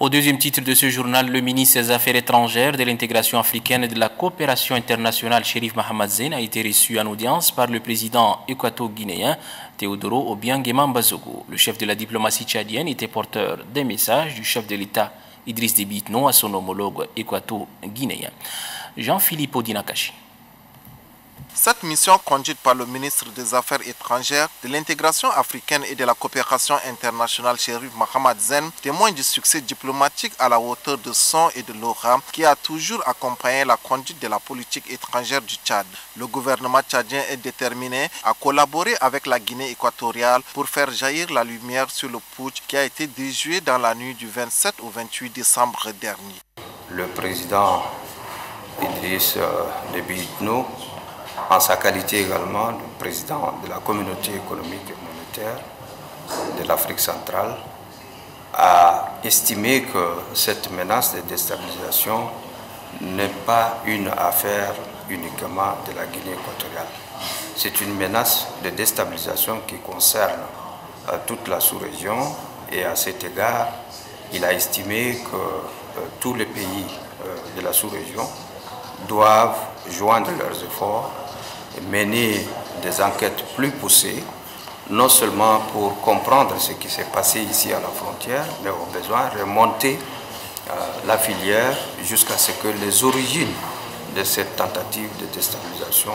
Au deuxième titre de ce journal, le ministre des Affaires étrangères, de l'intégration africaine et de la coopération internationale, Sherif Mohamed Zen, a été reçu en audience par le président équato-guinéen Teodoro Obiang Bazogo. Le chef de la diplomatie tchadienne était porteur des messages du chef de l'État Idriss Déby à son homologue équato-guinéen. Jean-Philippe Odinakashi. Cette mission conduite par le ministre des Affaires étrangères, de l'intégration africaine et de la coopération internationale Chérif Mohamed Zen témoigne du succès diplomatique à la hauteur de son et de l'aura qui a toujours accompagné la conduite de la politique étrangère du Tchad. Le gouvernement tchadien est déterminé à collaborer avec la Guinée équatoriale pour faire jaillir la lumière sur le putsch qui a été déjoué dans la nuit du 27 au 28 décembre dernier. Le président Idriss euh, Déby en sa qualité également de président de la communauté économique et monétaire de l'Afrique centrale, a estimé que cette menace de déstabilisation n'est pas une affaire uniquement de la Guinée équatoriale. C'est une menace de déstabilisation qui concerne euh, toute la sous-région et à cet égard, il a estimé que euh, tous les pays euh, de la sous-région doivent joindre leurs efforts mener des enquêtes plus poussées, non seulement pour comprendre ce qui s'est passé ici à la frontière, mais au besoin remonter euh, la filière jusqu'à ce que les origines de cette tentative de déstabilisation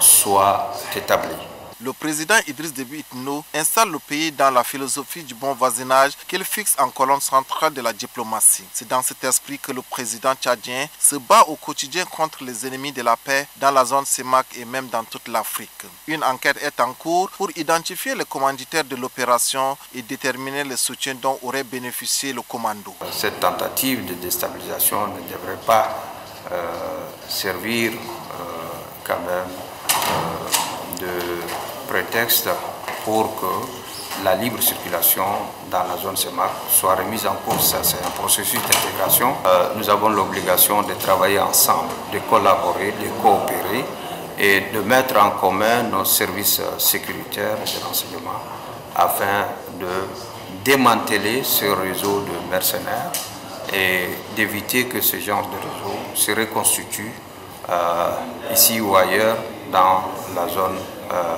soient établies. Le président Idriss Déby Itno installe le pays dans la philosophie du bon voisinage qu'il fixe en colonne centrale de la diplomatie. C'est dans cet esprit que le président tchadien se bat au quotidien contre les ennemis de la paix dans la zone CEMAC et même dans toute l'Afrique. Une enquête est en cours pour identifier les commanditaires de l'opération et déterminer le soutien dont aurait bénéficié le commando. Cette tentative de déstabilisation ne devrait pas euh, servir euh, quand même euh, de prétexte pour que la libre circulation dans la zone CEMAC soit remise en cause. C'est un processus d'intégration. Euh, nous avons l'obligation de travailler ensemble, de collaborer, de coopérer et de mettre en commun nos services sécuritaires et de renseignement afin de démanteler ce réseau de mercenaires et d'éviter que ce genre de réseau se reconstitue euh, ici ou ailleurs dans la zone euh,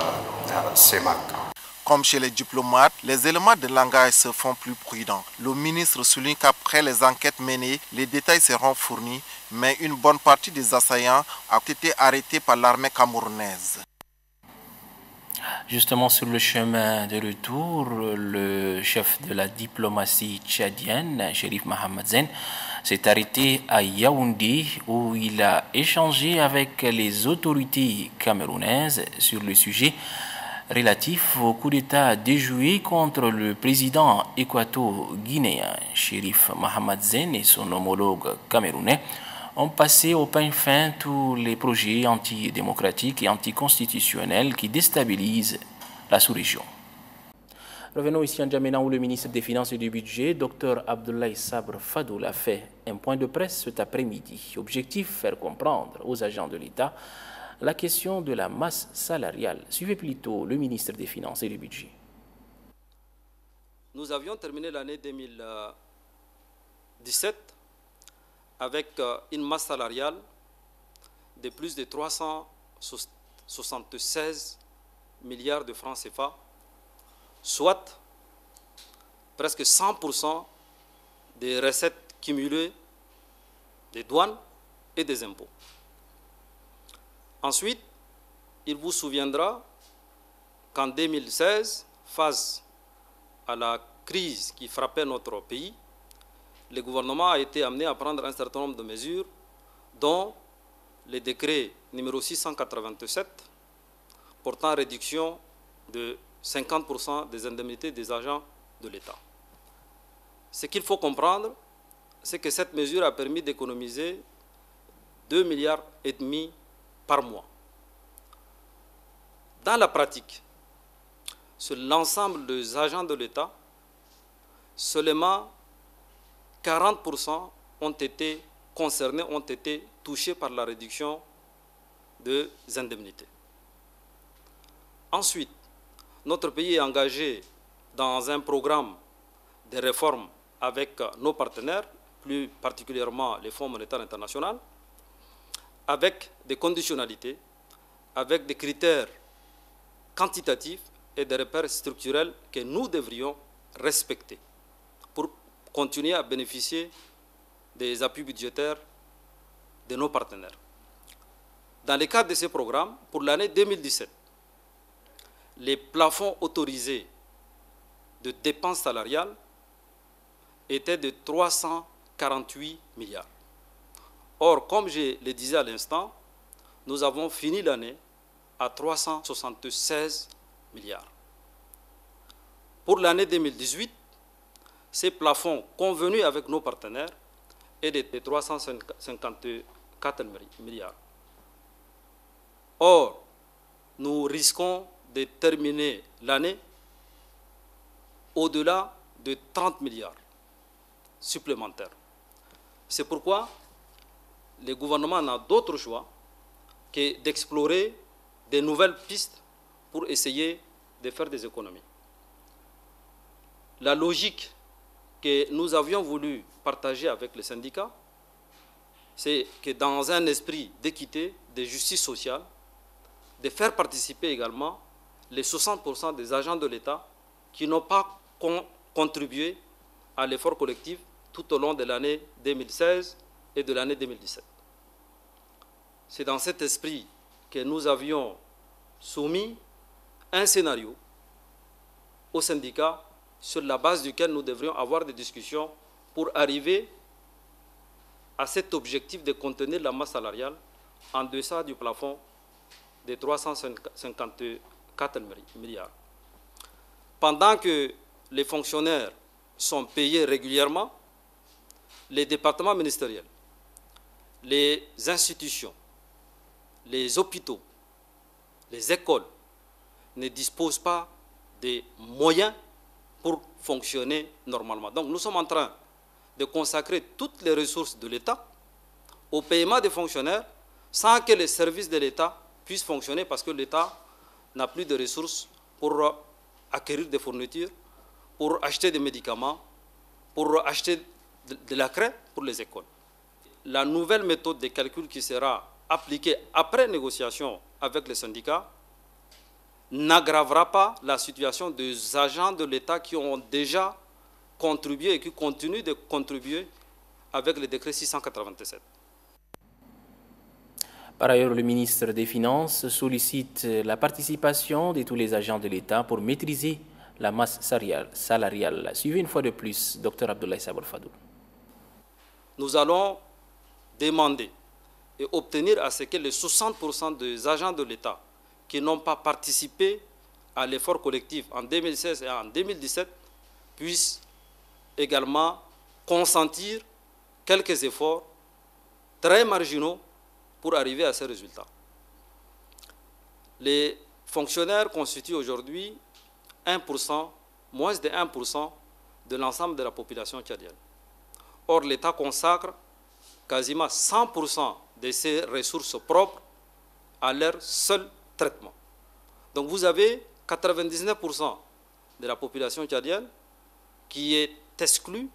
comme chez les diplomates, les éléments de langage se font plus prudents. Le ministre souligne qu'après les enquêtes menées, les détails seront fournis, mais une bonne partie des assaillants a été arrêtés par l'armée camerounaise. Justement, sur le chemin de retour, le chef de la diplomatie tchadienne, Sherif Mohamed Zen, s'est arrêté à Yaoundé où il a échangé avec les autorités camerounaises sur le sujet relatif au coup d'État déjoué contre le président équato-guinéen, Shérif Mohamed Zen et son homologue camerounais, ont passé au pain fin tous les projets antidémocratiques et anticonstitutionnels qui déstabilisent la sous-région. Revenons ici en Djamena où le ministre des Finances et du Budget, Dr Abdoulaye Sabre Fadoul, a fait un point de presse cet après-midi. Objectif, faire comprendre aux agents de l'État la question de la masse salariale. Suivez plutôt le ministre des Finances et du Budget. Nous avions terminé l'année 2017 avec euh, une masse salariale de plus de 376 milliards de francs CFA, soit presque 100% des recettes cumulées des douanes et des impôts. Ensuite, il vous souviendra qu'en 2016, face à la crise qui frappait notre pays, le gouvernement a été amené à prendre un certain nombre de mesures, dont le décret numéro 687 portant réduction de 50% des indemnités des agents de l'État. Ce qu'il faut comprendre, c'est que cette mesure a permis d'économiser 2 milliards et demi par mois. Dans la pratique, sur l'ensemble des agents de l'État, seulement 40% ont été concernés, ont été touchés par la réduction des indemnités. Ensuite, notre pays est engagé dans un programme de réforme avec nos partenaires, plus particulièrement les Fonds monétaires internationaux, avec des conditionnalités, avec des critères quantitatifs et des repères structurels que nous devrions respecter pour continuer à bénéficier des appuis budgétaires de nos partenaires. Dans le cadre de ces programmes, pour l'année 2017, les plafonds autorisés de dépenses salariales étaient de 348 milliards. Or, comme je le disais à l'instant, nous avons fini l'année à 376 milliards. Pour l'année 2018, ces plafonds convenus avec nos partenaires est de 354 milliards. Or, nous risquons de terminer l'année au-delà de 30 milliards supplémentaires. C'est pourquoi le gouvernement n'a d'autre choix que d'explorer de nouvelles pistes pour essayer de faire des économies. La logique que nous avions voulu partager avec les syndicats, c'est que dans un esprit d'équité, de justice sociale, de faire participer également les 60% des agents de l'État qui n'ont pas contribué à l'effort collectif tout au long de l'année 2016 et de l'année 2017. C'est dans cet esprit que nous avions soumis un scénario aux syndicats sur la base duquel nous devrions avoir des discussions pour arriver à cet objectif de contenir la masse salariale en deçà du plafond de 354 milliards. Pendant que les fonctionnaires sont payés régulièrement, les départements ministériels, les institutions, les hôpitaux, les écoles ne disposent pas des moyens pour fonctionner normalement. Donc nous sommes en train de consacrer toutes les ressources de l'État au paiement des fonctionnaires sans que les services de l'État puissent fonctionner parce que l'État n'a plus de ressources pour acquérir des fournitures, pour acheter des médicaments, pour acheter de la craie pour les écoles. La nouvelle méthode de calcul qui sera appliquée après négociation avec les syndicats n'aggravera pas la situation des agents de l'État qui ont déjà contribué et qui continuent de contribuer avec le décret 687. Par ailleurs, le ministre des Finances sollicite la participation de tous les agents de l'État pour maîtriser la masse salariale. Suivez une fois de plus, Dr Abdoulaye Sabol Fadou. Nous allons demander et obtenir à ce que les 60% des agents de l'État qui n'ont pas participé à l'effort collectif en 2016 et en 2017 puissent également consentir quelques efforts très marginaux pour arriver à ces résultats. Les fonctionnaires constituent aujourd'hui 1%, moins de 1% de l'ensemble de la population tchadienne. Or, l'État consacre quasiment 100% de ses ressources propres à leur seul traitement. Donc vous avez 99% de la population tchadienne qui est exclue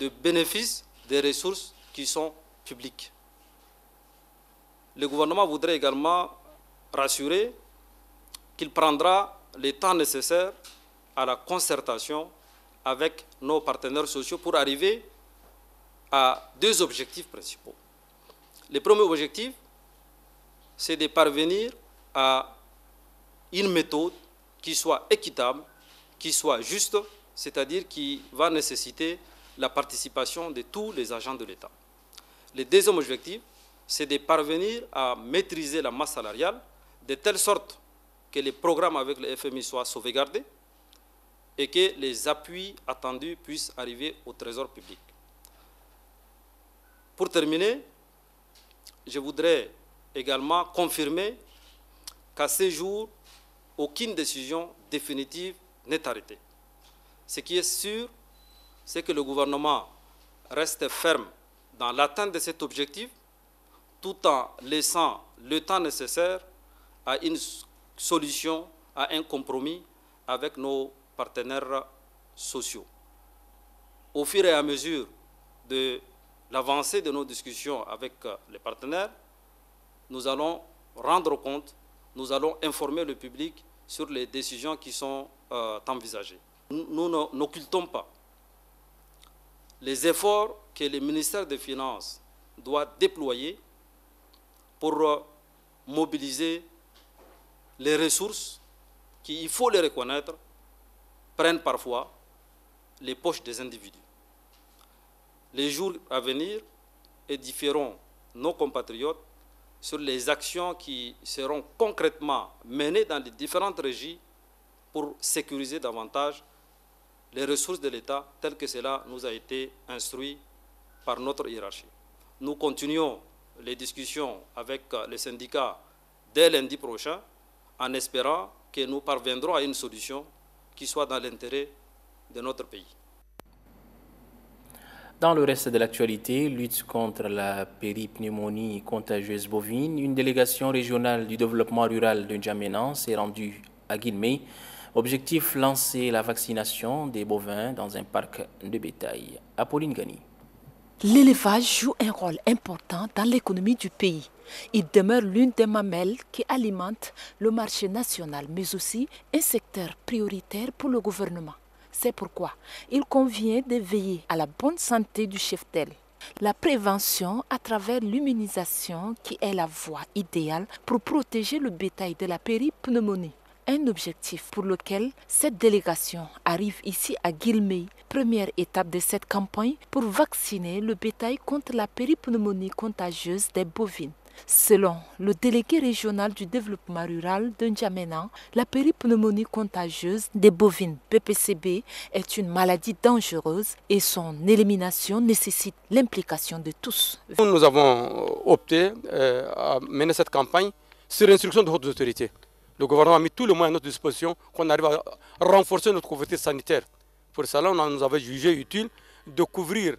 de bénéfices des ressources qui sont publiques. Le gouvernement voudrait également rassurer qu'il prendra le temps nécessaire à la concertation avec nos partenaires sociaux pour arriver à deux objectifs principaux. Le premier objectif, c'est de parvenir à une méthode qui soit équitable, qui soit juste, c'est-à-dire qui va nécessiter la participation de tous les agents de l'État. Le deuxième objectif, c'est de parvenir à maîtriser la masse salariale de telle sorte que les programmes avec le FMI soient sauvegardés et que les appuis attendus puissent arriver au trésor public. Pour terminer, je voudrais également confirmer qu'à ce jour, aucune décision définitive n'est arrêtée. Ce qui est sûr, c'est que le gouvernement reste ferme dans l'atteinte de cet objectif, tout en laissant le temps nécessaire à une solution, à un compromis avec nos partenaires sociaux. au fur et à mesure de l'avancée de nos discussions avec euh, les partenaires, nous allons rendre compte, nous allons informer le public sur les décisions qui sont euh, envisagées. Nous n'occultons pas les efforts que le ministère des Finances doit déployer pour euh, mobiliser les ressources qui, il faut les reconnaître, prennent parfois les poches des individus. Les jours à venir édifieront nos compatriotes sur les actions qui seront concrètement menées dans les différentes régies pour sécuriser davantage les ressources de l'État telles que cela nous a été instruit par notre hiérarchie. Nous continuons les discussions avec les syndicats dès lundi prochain en espérant que nous parviendrons à une solution qui soit dans l'intérêt de notre pays. Dans le reste de l'actualité, lutte contre la péripneumonie contagieuse bovine, une délégation régionale du développement rural de Djamenan s'est rendue à Guilmey. Objectif lancer la vaccination des bovins dans un parc de bétail. Apolline Gani. L'élevage joue un rôle important dans l'économie du pays. Il demeure l'une des mamelles qui alimentent le marché national, mais aussi un secteur prioritaire pour le gouvernement. C'est pourquoi il convient de veiller à la bonne santé du cheptel. La prévention à travers l'immunisation qui est la voie idéale pour protéger le bétail de la péripneumonie un objectif pour lequel cette délégation arrive ici à Guilmey, première étape de cette campagne pour vacciner le bétail contre la péripneumonie contagieuse des bovines. Selon le délégué régional du développement rural de N'Djamena, la péripneumonie contagieuse des bovines PPCB est une maladie dangereuse et son élimination nécessite l'implication de tous. Nous avons opté euh, à mener cette campagne sur instruction de hautes autorités le gouvernement a mis tous les moyens à notre disposition qu'on arrive à renforcer notre couverture sanitaire. Pour cela, on nous avait jugé utile de couvrir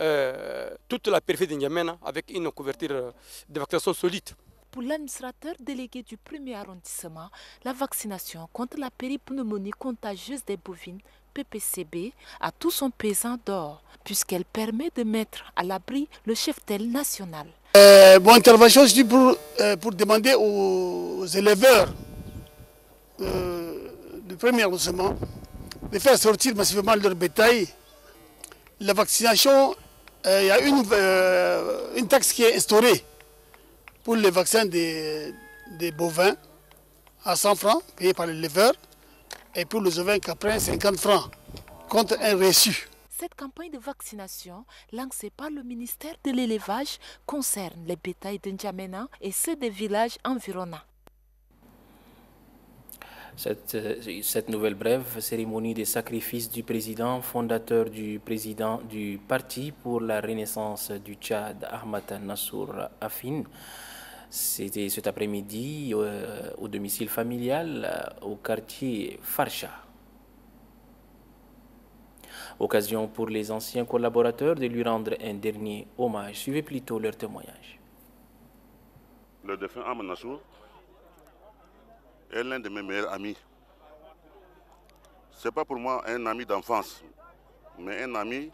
euh, toute la périphérie de avec une couverture euh, de vaccination solide. Pour l'administrateur délégué du premier arrondissement, la vaccination contre la péripneumonie contagieuse des bovines PPCB a tout son pesant d'or, puisqu'elle permet de mettre à l'abri le chef-tel national. Euh, mon intervention, c'est pour, pour demander aux éleveurs euh, du premier arrondissement de faire sortir massivement leur bétail. La vaccination, euh, il y a une, euh, une, taxe qui est instaurée pour les vaccins des, des bovins à 100 francs payés par l'éleveur et pour les ovins caprins 50 francs contre un reçu. Cette campagne de vaccination lancée par le ministère de l'élevage concerne les bétails de N'Djamena et ceux des villages environnants. Cette, euh, cette, nouvelle brève cérémonie des sacrifices du président fondateur du président du Parti pour la Renaissance du Tchad, Ahmad Nassour Afin. C'était cet après-midi euh, au domicile familial euh, au quartier Farcha. Occasion pour les anciens collaborateurs de lui rendre un dernier hommage. Suivez plutôt leur témoignage. Le défunt Ahmad Nassour est l'un de mes meilleurs amis. Ce n'est pas pour moi un ami d'enfance, mais un ami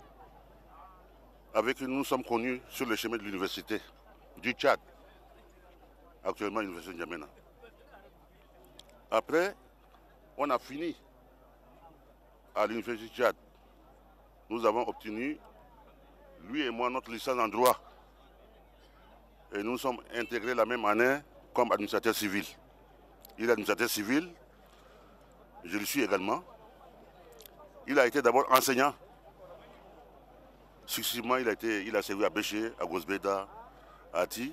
avec qui nous sommes connus sur le chemin de l'université du Tchad, actuellement l'université de N'Djamena. Après, on a fini à l'université du Tchad. Nous avons obtenu, lui et moi, notre licence en droit. Et nous sommes intégrés la même année comme administrateur civil. Il est administrateur civil. Je le suis également. Il a été d'abord enseignant. Successivement, il a, été, il a servi à Béché, à Gosbeda, à Ati.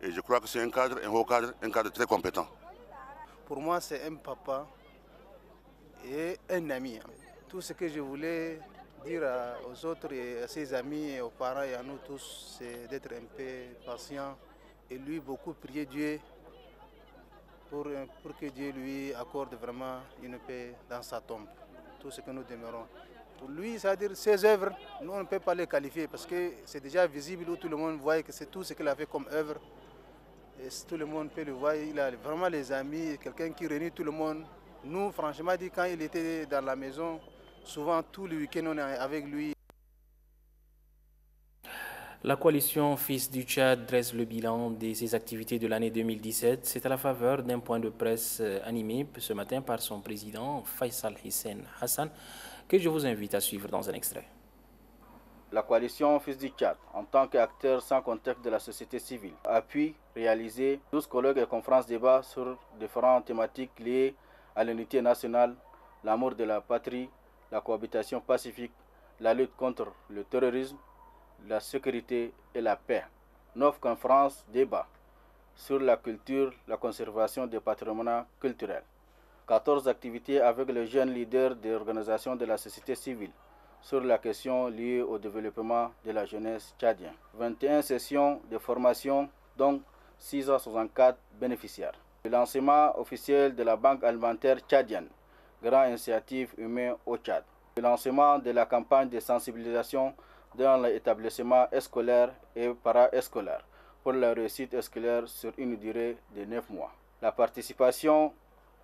Et je crois que c'est un cadre, un haut cadre, un cadre très compétent. Pour moi, c'est un papa et un ami. Tout ce que je voulais dire aux autres et à ses amis et aux parents et à nous tous, c'est d'être un peu patient et lui beaucoup prier Dieu pour, que Dieu lui accorde vraiment une paix dans sa tombe, tout ce que nous demeurons. Pour lui, c'est-à-dire ses œuvres, nous on ne peut pas les qualifier parce que c'est déjà visible où tout le monde voit que c'est tout ce qu'il a fait comme œuvre. Et tout le monde peut le voir, il a vraiment les amis, quelqu'un qui réunit tout le monde. Nous, franchement, dit, quand il était dans la maison, Souvent, tous les week-ends, on est avec lui. La coalition Fils du Tchad dresse le bilan de ses activités de l'année 2017. C'est à la faveur d'un point de presse euh, animé ce matin par son président Faisal Hissène Hassan que je vous invite à suivre dans un extrait. La coalition Fils du Tchad, en tant qu'acteur sans contexte de la société civile, appuie réaliser 12 colloques et conférences débats sur différentes thématiques liées à l'unité nationale, l'amour de la patrie, la cohabitation pacifique, la lutte contre le terrorisme, la sécurité et la paix. Neuf conférences débats sur la culture, la conservation des patrimoines culturels. 14 activités avec les jeunes leaders des organisations de la société civile sur la question liée au développement de la jeunesse tchadienne. 21 sessions de formation, dont 664 bénéficiaires. Le lancement officiel de la Banque alimentaire tchadienne, grande initiative humaine au Tchad. Le lancement de la campagne de sensibilisation dans l'établissement scolaire et parascolaire pour la réussite scolaire sur une durée de 9 mois. La participation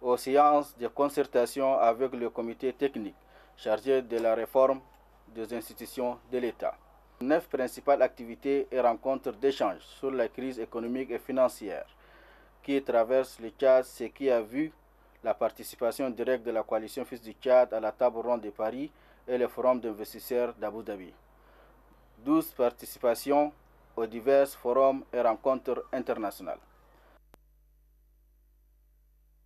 aux séances de concertation avec le comité technique chargé de la réforme des institutions de l'État. Neuf principales activités et rencontres d'échange sur la crise économique et financière qui traverse le Tchad, ce qui a vu la participation directe de la coalition Fils du Tchad à la table ronde de Paris et le forum d'investisseurs d'Abu Dhabi. 12 participations aux divers forums et rencontres internationales.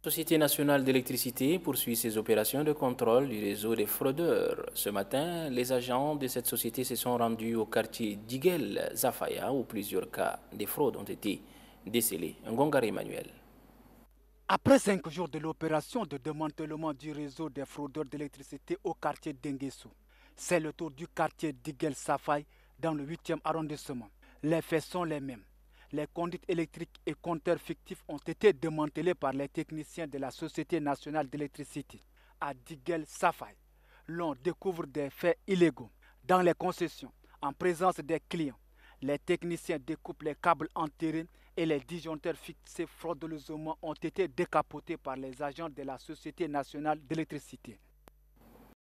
La Société nationale d'électricité poursuit ses opérations de contrôle du réseau des fraudeurs. Ce matin, les agents de cette société se sont rendus au quartier d'Igel, Zafaya, où plusieurs cas de fraude ont été décelés. Ngongar Emmanuel. Après cinq jours de l'opération de démantèlement du réseau des fraudeurs d'électricité au quartier d'Enguessou, c'est le tour du quartier d'Igel Safai dans le 8e arrondissement. Les faits sont les mêmes les conduites électriques et compteurs fictifs ont été démantelés par les techniciens de la Société nationale d'électricité. À Digel Safai, l'on découvre des faits illégaux. Dans les concessions, en présence des clients, les techniciens découpent les câbles enterrés et les disjoncteurs fixés frauduleusement ont été décapotés par les agents de la Société nationale d'électricité.